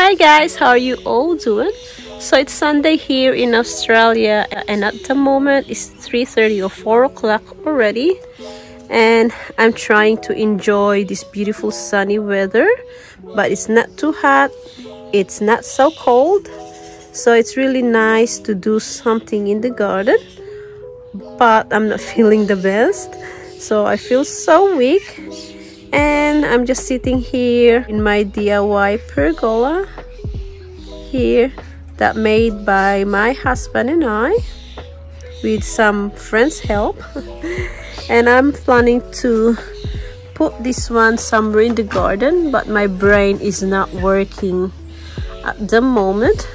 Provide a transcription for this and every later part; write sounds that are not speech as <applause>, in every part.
Hi guys, how are you all doing? So it's Sunday here in Australia and at the moment it's 3.30 or 4 o'clock already. And I'm trying to enjoy this beautiful sunny weather but it's not too hot, it's not so cold. So it's really nice to do something in the garden but I'm not <laughs> feeling the best. So I feel so weak and I'm just sitting here in my DIY pergola here that made by my husband and I with some friends help. <laughs> And I'm planning to put this one somewhere in the garden but my brain is not working at the moment.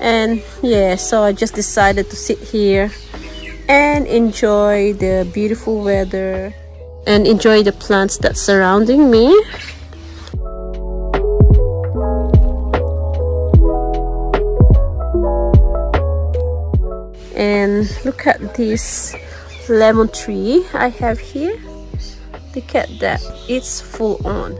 And yeah so I just decided to sit here and enjoy the beautiful weather and enjoy the plants that surrounding me. And look at this lemon tree I have here. Look at that. It's full on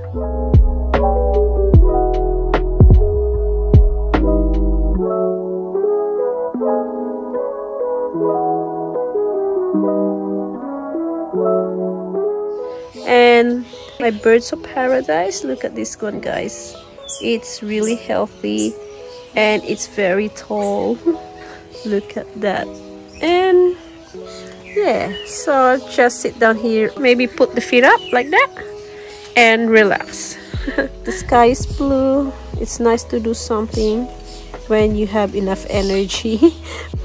and my birds of paradise. Look at this one guys. It's really healthy and it's very tall. <laughs> Look at that. And yeah so just sit down here. Maybe put the feet up like that and relax. <laughs> The sky is blue. It's nice to do something when you have enough energy. <laughs>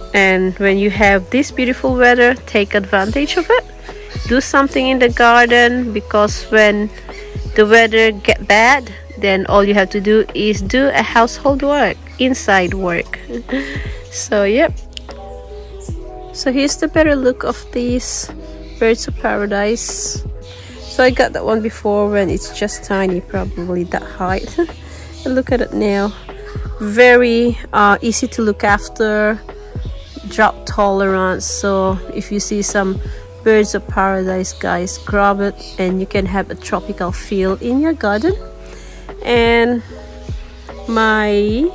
And when you have this beautiful weather take advantage of it do something in the garden because when the weather get bad then all you have to do is do a household work inside work. <laughs> So yep. So here's the better look of these birds of paradise. So I got that one before when it's just tiny probably that height. <laughs> Look at it now. Very uh, easy to look after. Drought tolerance. So if you see some birds of paradise guys. Grab it and you can have a tropical feel in your garden. And my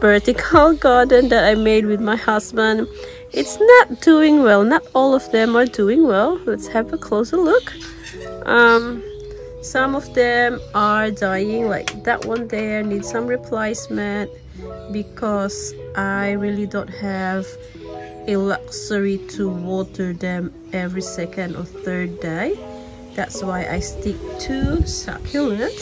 vertical <laughs> garden that I made with my husband it's not doing well. Not all of them are doing well. Let's have a closer look. Um, some of them are dying. Like that one there needs some replacement because I really don't have a luxury to water them every second or third day. That's why I stick to succulent.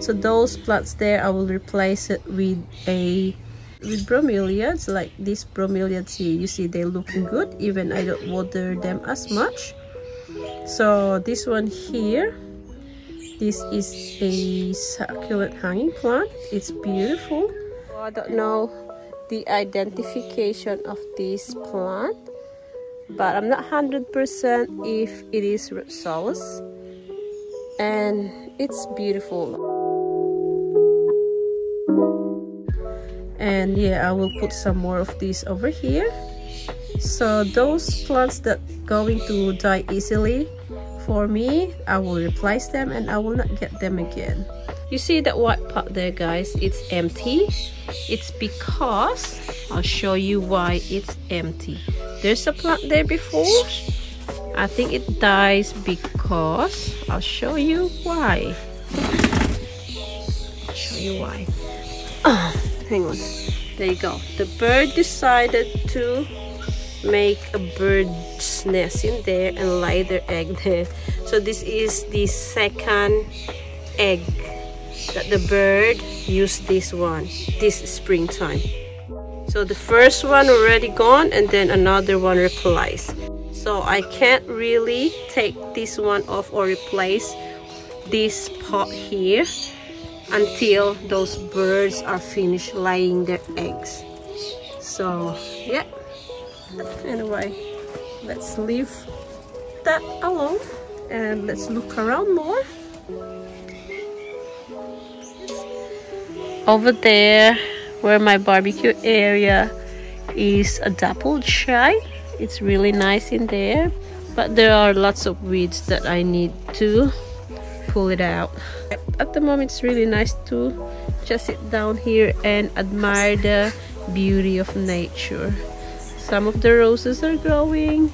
So those plants there I will replace it with a with bromeliads. Like these bromeliads here you see they're looking good even I don't water them as much. So this one here this is a succulent hanging plant. It's beautiful. Oh, I don't know the identification of this plant but I'm not 100% if it is Rhipsalis and it's beautiful. And yeah I will put some more of these over here. So those plants that going to die easily for me I will replace them and I will not get them again you see that white pot there guys? It's empty. It's because I'll show you why it's empty. There's a plant there before. I think it dies because I'll show you why. I'll show you why. Oh, <coughs> hang on. There you go. The bird decided to make a bird's nest in there and lay their egg there. So this is the second egg that the bird used this one this springtime. So the first one already gone and then another one replaced. So I can't really take this one off or replace this pot here until those birds are finished laying their eggs. So yeah. Anyway let's leave that alone and let's look around more over there where my barbecue area is a double shy it's really nice in there. But there are lots of weeds that I need to pull it out. At the moment it's really nice to just sit down here and admire the beauty of nature. Some of the roses are growing.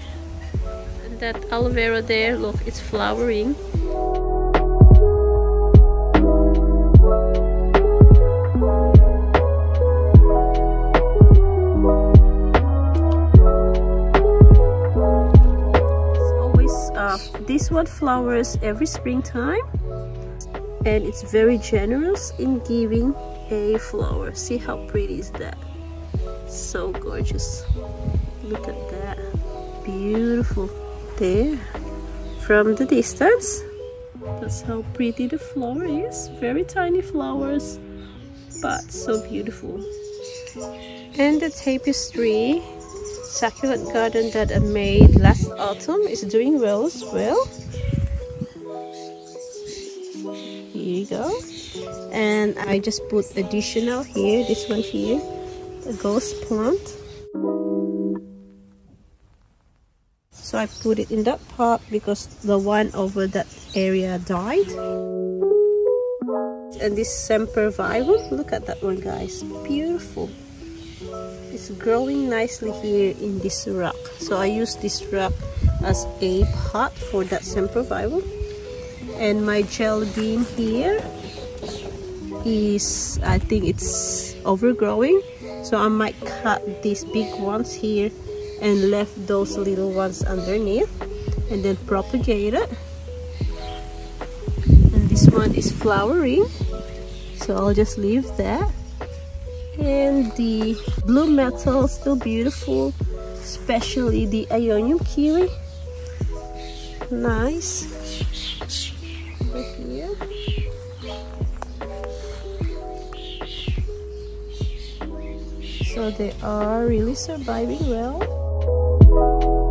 And that aloe vera there look it's flowering this one flowers every springtime and it's very generous in giving a flower. See how pretty is that? So gorgeous. Look at that. Beautiful there. From the distance that's how pretty the flower is. Very tiny flowers but so beautiful. And the tapestry succulent garden that I made last autumn is doing well as well. Here you go. And I just put additional here, this one here, a ghost plant. So I put it in that pot because the one over that area died. And this Sempervivum, look at that one guys, beautiful growing nicely here in this rock. So I use this rock as a pot for that Sempervivum and my jelly bean here is I think it's overgrowing. So I might cut these big ones here and left those little ones underneath and then propagate it. And this one is flowering. So I'll just leave that and the blue metal still beautiful especially the Aeonium kiwi nice. Here. So they are really surviving well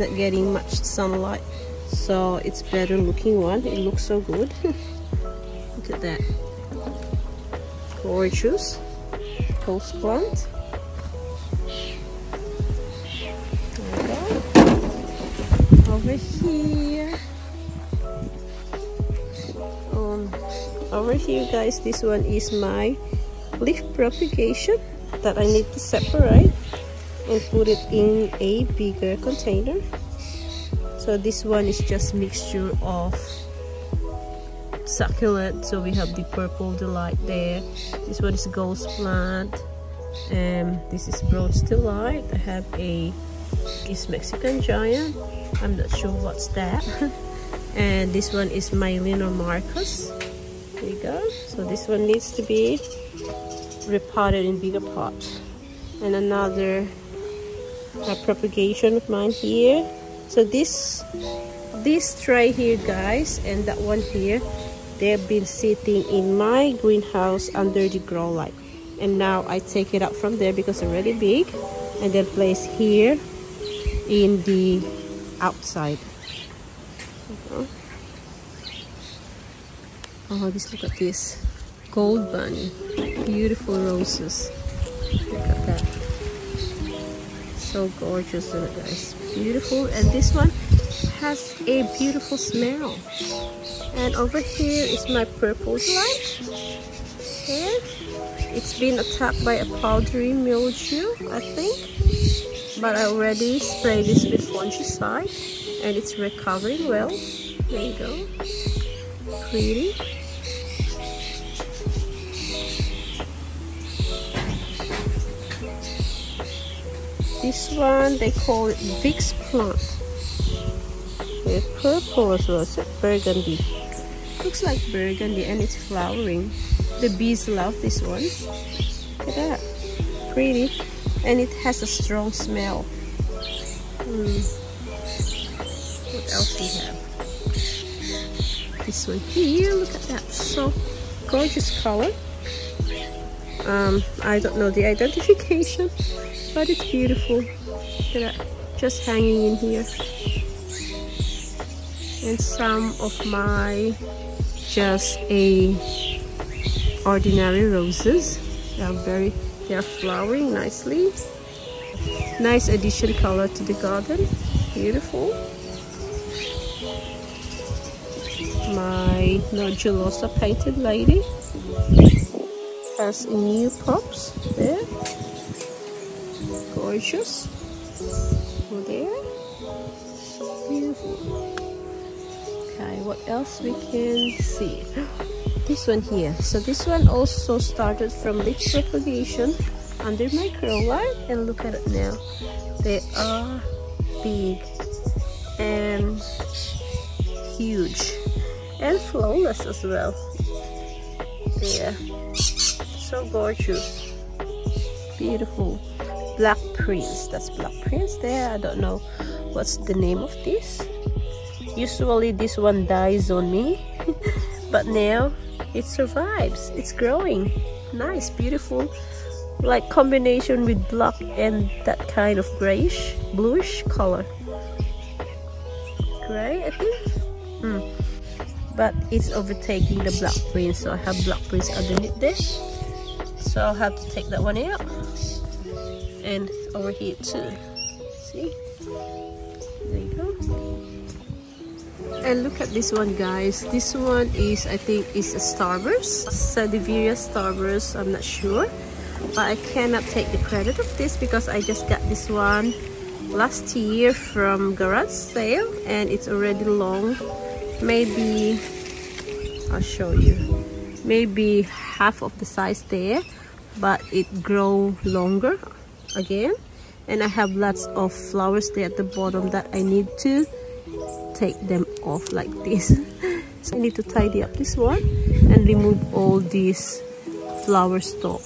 not getting much sunlight. So it's better looking one. It looks so good. <laughs> Look at that. Gorgeous. Host plant. Over here. Um, over here guys this one is my leaf propagation that I need to separate and put it in a bigger container. So this one is just mixture of succulent. So we have the purple delight there. This one is ghost plant and um, this is broad's delight i have a this mexican giant. I'm not sure what's that. <laughs> And this one is Mylene Marcus there you go. So this one needs to be repotted in bigger pots. And another uh, propagation of mine here. So this this tray here guys and that one here they've been sitting in my greenhouse under the grow light. And now I take it out from there because they're really big and then place here in the outside. Uh-huh. oh look at this. Gold bunny. Beautiful roses so gorgeous guys? Beautiful. And this one has a beautiful smell. And over here is my purple light. Here it's been attacked by a powdery mildew I think. But I already sprayed this with fungicide and it's recovering well. There you go. Pretty This one they call it Vicks plant. They're purple as well. It's burgundy. Looks like burgundy and it's flowering. The bees love this one. Look at that. Pretty. And it has a strong smell. Hmm. What else do we have? This one here. Look at that. So gorgeous color. Um, I don't know the identification, but it's beautiful. That. Just hanging in here? And some of my just a ordinary roses. They are very they are flowering nicely. Nice addition color to the garden. Beautiful. My nodulosa painted lady has new pops there gorgeous. Over there. Beautiful. Okay what else we can see? <gasps> This one here. So this one also started from leaf propagation under light and look at it now. They are big and huge. And flawless as well. Yeah. So gorgeous. Beautiful black prince. That's black prince there. I don't know what's the name of this. Usually this one dies on me <laughs> but now it survives. It's growing. Nice beautiful like combination with black and that kind of grayish bluish color. Gray I think? Mm. but it's overtaking the black prince so I have black prince underneath this so I'll have to take that one out and over here too. See? There you go. And look at this one guys. This one is i think is a starburst. Sedeveria starburst i'm not sure. But i cannot take the credit of this because i just got this one last year from garage sale and it's already long. Maybe i'll show you. Maybe half of the size there but it grow longer again. And i have lots of flowers there at the bottom that i need to take them off like this. <laughs> So I need to tidy up this one and remove all these flower stalk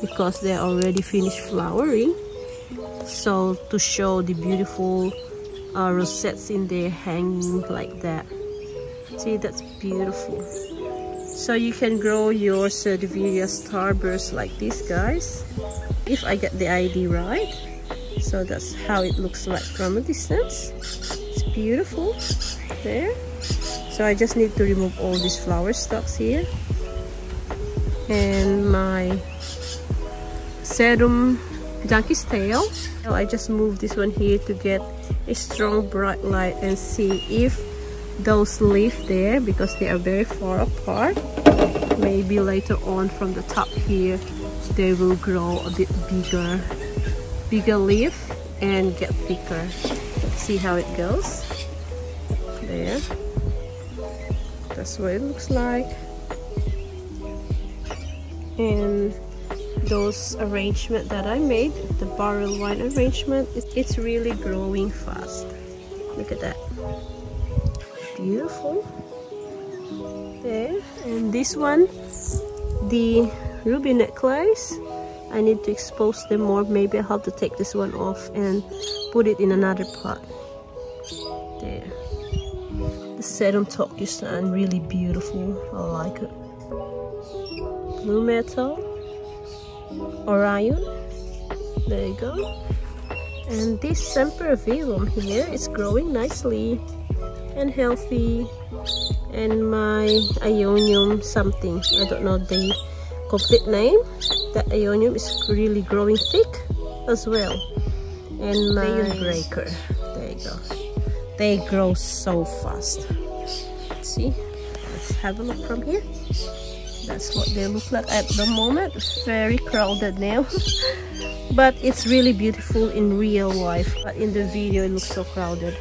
because they're already finished flowering. So to show the beautiful uh, rosettes in there hanging like that. See that's beautiful. So you can grow your Sedeveria starburst like this guys if I get the ID right. So that's how it looks like from a distance. It's beautiful there. So I just need to remove all these flower stalks here. And my sedum donkey's tail. I just moved this one here to get a strong bright light and see if those leaves there because they are very far apart. Maybe later on from the top here they will grow a bit bigger bigger leaf and get thicker. See how it goes? There. That's what it looks like. And those arrangement that I made the barrel wine arrangement it's really growing fast. Look at that. Beautiful. There. And this one the ruby necklace. I need to expose them more. Maybe I'll have to take this one off and put it in another pot. There. The set sedum Tokyo Sun really beautiful I like it. Blue metal. Orion. There you go. And this Sempervivum here is growing nicely and healthy. And my Aeonium something. I don't know the complete name the Aeonium is really growing thick as well. And my breaker. There you go. They grow so fast. See? Let's have a look from here. That's what they look like at the moment. Very crowded now. <laughs> But it's really beautiful in real life. But in the video it looks so crowded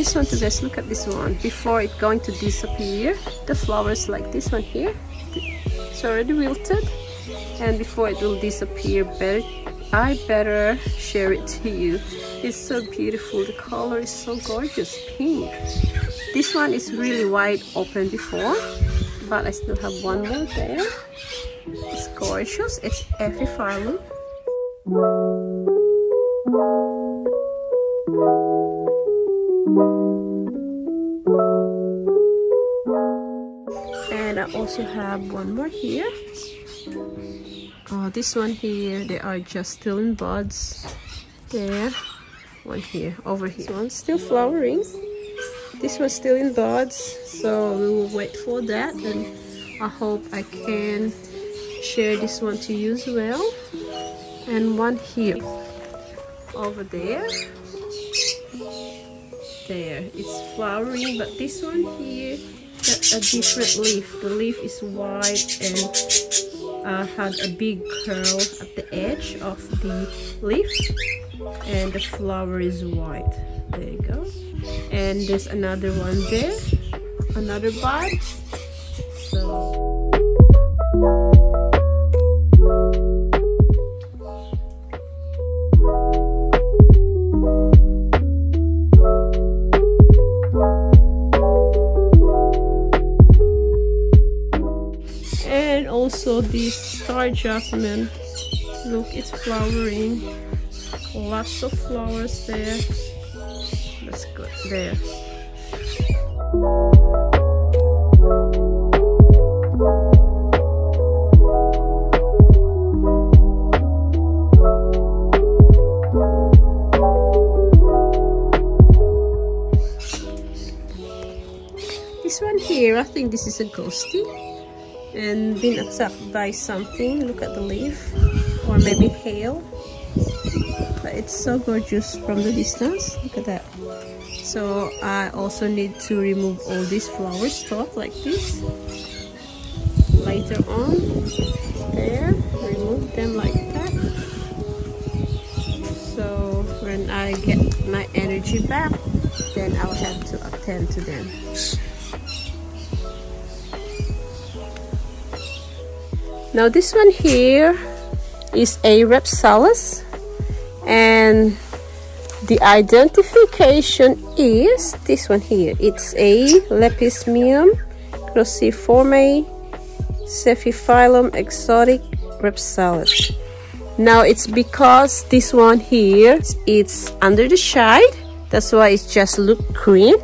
this one too guys look at this one. Before it going to disappear the flowers like this one here it's already wilted. And before it will disappear very I better share it to you. It's so beautiful. The color is so gorgeous pink. This one is really wide open before but I still have one more there. It's gorgeous. It's every Epiphyllum and I also have one more here. Oh this one here they are just still in buds. There. One here over here. This one's still flowering. This one's still in buds so we will wait for that and I hope I can share this one to you as well. And one here over there there. It's flowering but this one here got a different leaf. The leaf is white and uh, had a big curl at the edge of the leaf. And the flower is white. There you go. And there's another one there. Another bud. So this star jasmine. Look it's flowering. Lots of flowers there. That's good there. This one here i think this is a ghosty and been attacked by something. Look at the leaf or maybe hail. But it's so gorgeous from the distance. Look at that. So I also need to remove all these flower stuff like this. Later on there remove them like that. So when I get my energy back then I'll have to attend to them now this one here is a Rhipsalis and the identification is this one here. It's a Lepismium cruciforme Cephiphylum exotic Rhipsalis now it's because this one here it's under the shade. That's why it just look green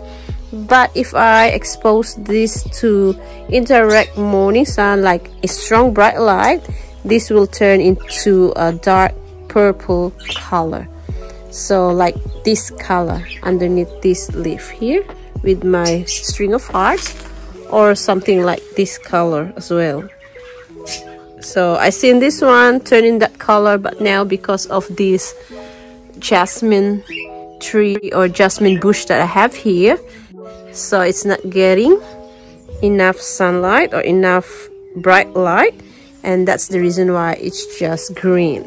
but if I expose this to indirect morning sun like a strong bright light this will turn into a dark purple color. So like this color underneath this leaf here with my string of hearts or something like this color as well. So I seen this one turning that color but now because of this jasmine tree or jasmine bush that I have here so it's not getting enough sunlight or enough bright light and that's the reason why it's just green.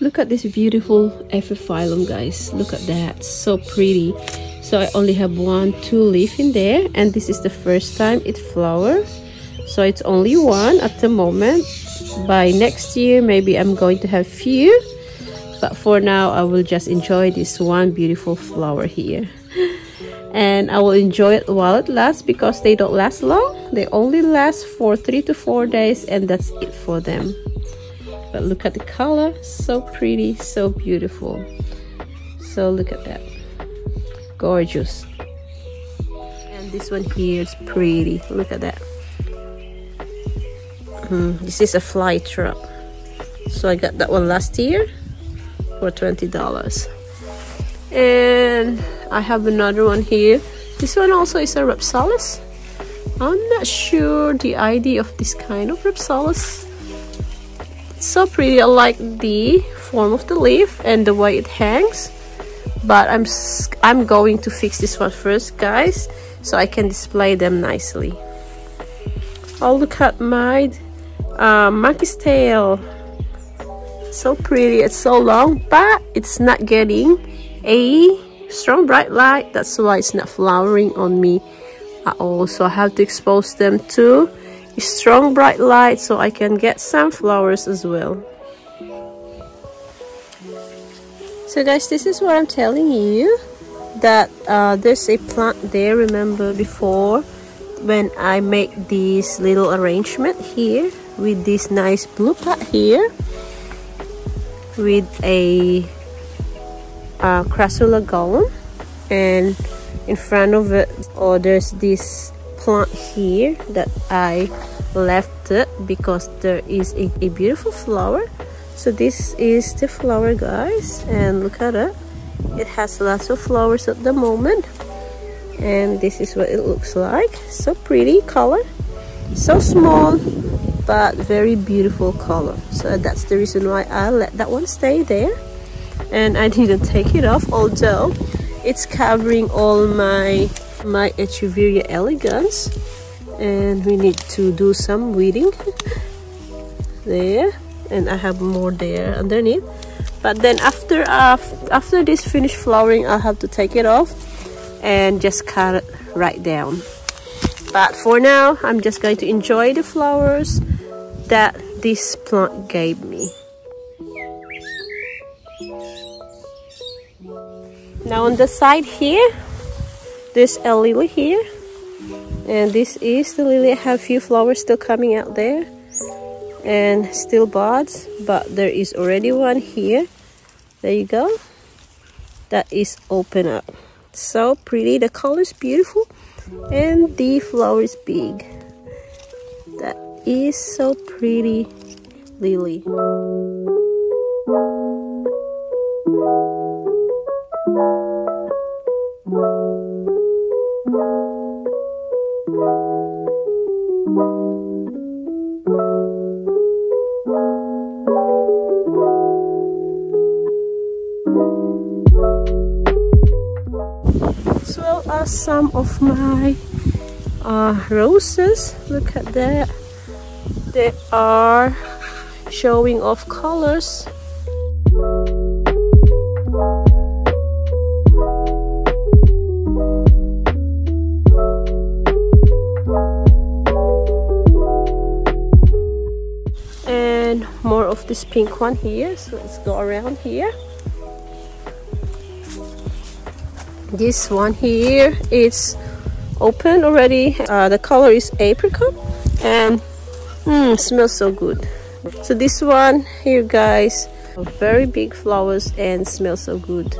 Look at this beautiful epiphyllum guys. Look at that. So pretty. So i only have one two leaf in there and this is the first time it flowers. So it's only one at the moment by next year maybe i'm going to have few. But for now i will just enjoy this one beautiful flower here. And i will enjoy it while it lasts because they don't last long. They only last for three to four days and that's it for them. But look at the color. So pretty so beautiful. So look at that. Gorgeous. And this one here is pretty. Look at that mm, this is a fly trap. So I got that one last year for $20 and I have another one here. This one also is a Rhipsalis I'm not sure the ID of this kind of Rhipsalis It's so pretty. I like the form of the leaf and the way it hangs. But I'm I'm going to fix this one first guys so I can display them nicely. Oh look at my uh, monkey's tail. So pretty. It's so long but it's not getting a strong bright light. That's why it's not flowering on me I have to expose them to a strong bright light so I can get some flowers as well. So guys this is what I'm telling you that uh, there's a plant there remember before when I make this little arrangement here with this nice blue pot here with a uh, crassula Gollum and in front of it oh there's this plant here that I left it because there is a, a beautiful flower. So this is the flower guys. And look at it. It has lots of flowers at the moment. And this is what it looks like. So pretty color. So small but very beautiful color. So that's the reason why I let that one stay there. And I didn't take it off although it's covering all my my Echeveria elegans and we need to do some weeding <laughs> there. And I have more there underneath. But then after uh, after this finished flowering I'll have to take it off and just cut it right down. But for now I'm just going to enjoy the flowers that this plant gave me. Now on the side here, there's a lily here. And this is the lily. I have few flowers still coming out there. And still buds, but there is already one here. There you go. That is open up. So pretty. The color is beautiful. And the flower is big. Is so pretty, Lily. As well as some of my uh, roses. Look at that they are showing off colors. And more of this pink one here. So let's go around here. This one here is open already. Uh, the color is apricot. And Mmm, smells so good. So this one here guys, very big flowers and smells so good.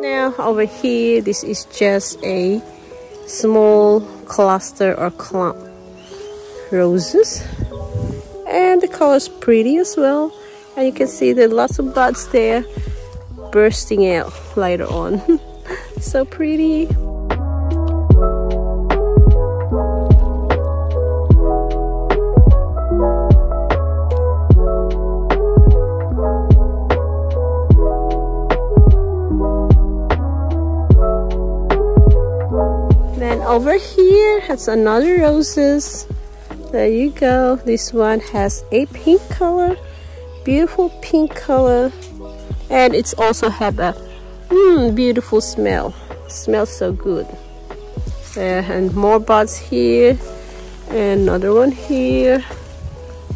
Now over here, this is just a small cluster or clump roses. And the color is pretty as well. And you can see there are lots of buds there bursting out later on. <laughs> So pretty has another roses. There you go. This one has a pink color beautiful pink color and it's also have a mm, beautiful smell. Smells so good. Uh, and more buds here and another one here.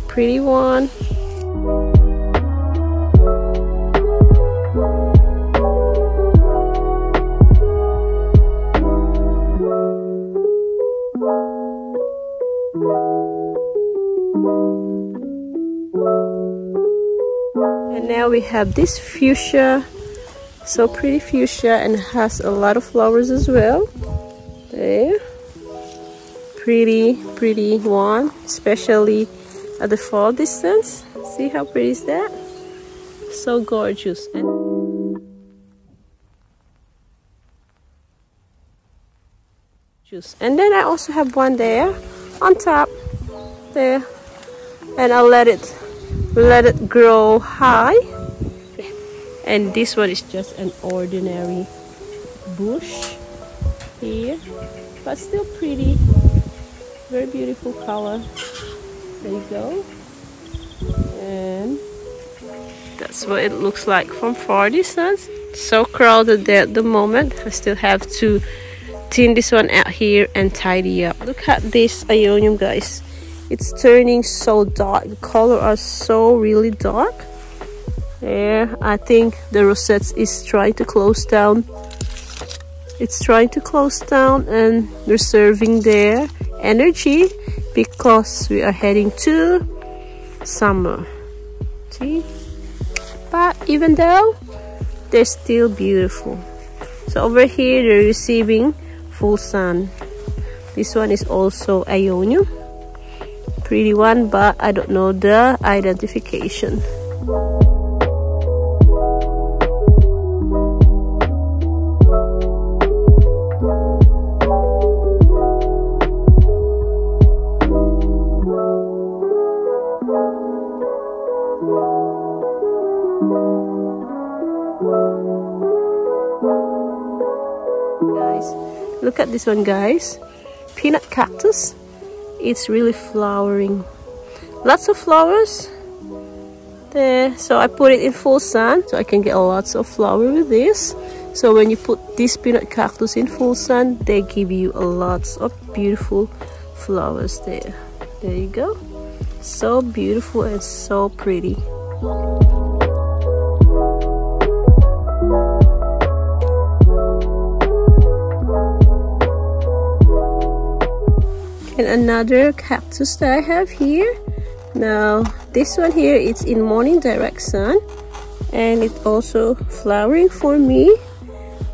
Pretty one have this fuchsia so pretty fuchsia and has a lot of flowers as well. There. Pretty pretty one especially at the fall distance. See how pretty is that? So gorgeous. And and then I also have one there on top. There. And I'll let it let it grow high and this one is just an ordinary bush here but still pretty. Very beautiful color. There you go. And that's what it looks like from far distance. So crowded there at the moment. I still have to thin this one out here and tidy up. Look at this aeonium guys. It's turning so dark. The color are so really dark yeah I think the rosettes is trying to close down. It's trying to close down and reserving their energy because we are heading to summer. See? But even though they're still beautiful. So over here they're receiving full sun. This one is also aeonium pretty one but I don't know the identification this one guys. Peanut cactus. It's really flowering. Lots of flowers there. So I put it in full sun so I can get lots of flower with this. So when you put this peanut cactus in full sun they give you a lots of beautiful flowers there. There you go. So beautiful and so pretty and another cactus that I have here. Now this one here it's in morning direct sun and it's also flowering for me.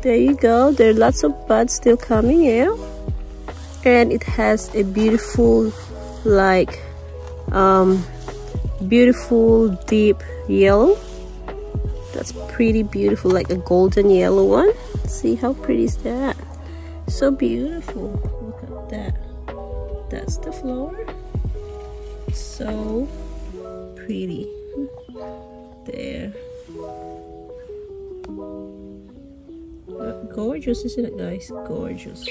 There you go. There are lots of buds still coming out and it has a beautiful like um beautiful deep yellow. That's pretty beautiful like a golden yellow one. See how pretty is that? So beautiful. Look at that that's the flower so pretty. There. Gorgeous isn't it guys? Gorgeous.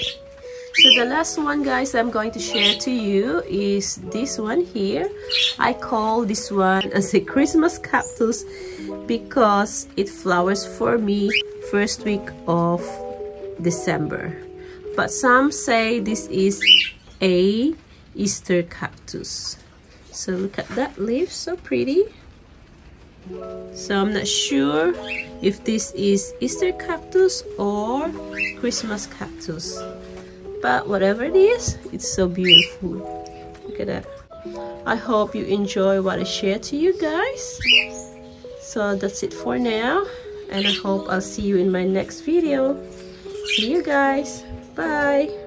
So the last one guys i'm going to share to you is this one here. I call this one as a christmas cactus because it flowers for me first week of december. But some say this is a Easter cactus. So look at that leaf, so pretty. So I'm not sure if this is Easter cactus or Christmas cactus. But whatever it is, it's so beautiful. Look at that. I hope you enjoy what I share to you guys. So that's it for now. And I hope I'll see you in my next video. See you guys. Bye.